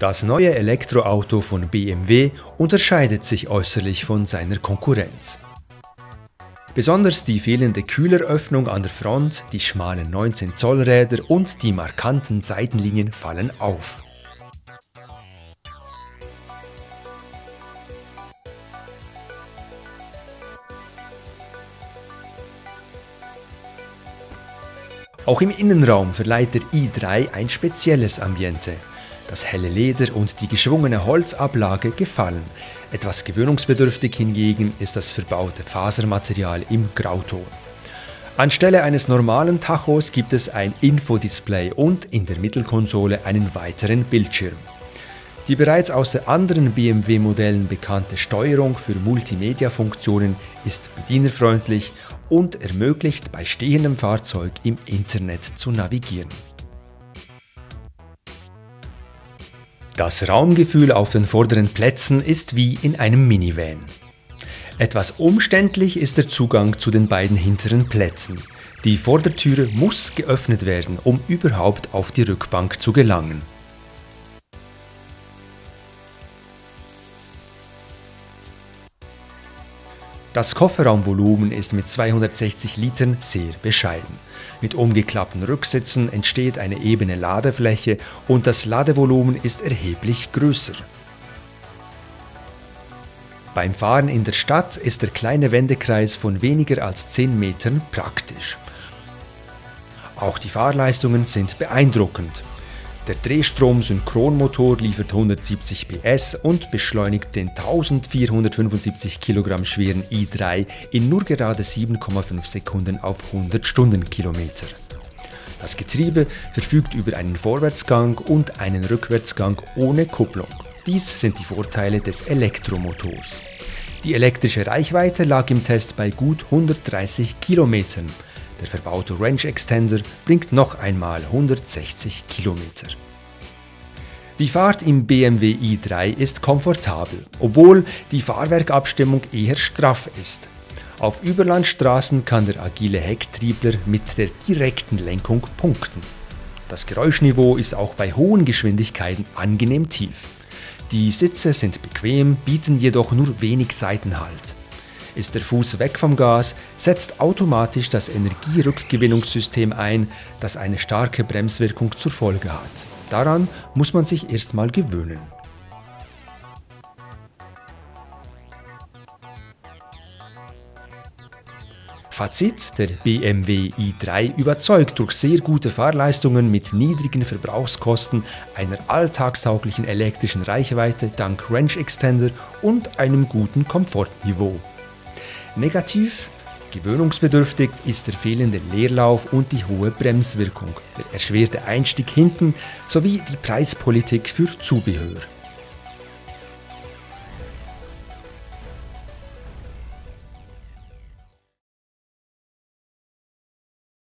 Das neue Elektroauto von BMW unterscheidet sich äußerlich von seiner Konkurrenz. Besonders die fehlende Kühleröffnung an der Front, die schmalen 19 Zoll Räder und die markanten Seitenlinien fallen auf. Auch im Innenraum verleiht der i3 ein spezielles Ambiente. Das helle Leder und die geschwungene Holzablage gefallen. Etwas gewöhnungsbedürftig hingegen ist das verbaute Fasermaterial im Grauton. Anstelle eines normalen Tachos gibt es ein Infodisplay und in der Mittelkonsole einen weiteren Bildschirm. Die bereits aus den anderen BMW-Modellen bekannte Steuerung für Multimedia-Funktionen ist bedienerfreundlich und ermöglicht bei stehendem Fahrzeug im Internet zu navigieren. Das Raumgefühl auf den vorderen Plätzen ist wie in einem Minivan. Etwas umständlich ist der Zugang zu den beiden hinteren Plätzen. Die Vordertüre muss geöffnet werden, um überhaupt auf die Rückbank zu gelangen. Das Kofferraumvolumen ist mit 260 Litern sehr bescheiden. Mit umgeklappten Rücksitzen entsteht eine ebene Ladefläche und das Ladevolumen ist erheblich größer. Beim Fahren in der Stadt ist der kleine Wendekreis von weniger als 10 Metern praktisch. Auch die Fahrleistungen sind beeindruckend. Der Drehstrom-Synchronmotor liefert 170 PS und beschleunigt den 1475 Kilogramm schweren i3 in nur gerade 7,5 Sekunden auf 100 Stundenkilometer. Das Getriebe verfügt über einen Vorwärtsgang und einen Rückwärtsgang ohne Kupplung. Dies sind die Vorteile des Elektromotors. Die elektrische Reichweite lag im Test bei gut 130 Kilometern. Der verbaute Range Extender bringt noch einmal 160 Kilometer. Die Fahrt im BMW i3 ist komfortabel, obwohl die Fahrwerkabstimmung eher straff ist. Auf Überlandstraßen kann der agile Hecktriebler mit der direkten Lenkung punkten. Das Geräuschniveau ist auch bei hohen Geschwindigkeiten angenehm tief. Die Sitze sind bequem, bieten jedoch nur wenig Seitenhalt. Ist der Fuß weg vom Gas, setzt automatisch das Energierückgewinnungssystem ein, das eine starke Bremswirkung zur Folge hat. Daran muss man sich erstmal gewöhnen. Fazit, der BMW i3 überzeugt durch sehr gute Fahrleistungen mit niedrigen Verbrauchskosten, einer alltagstauglichen elektrischen Reichweite dank Range Extender und einem guten Komfortniveau. Negativ Gewöhnungsbedürftig ist der fehlende Leerlauf und die hohe Bremswirkung, der erschwerte Einstieg hinten sowie die Preispolitik für Zubehör.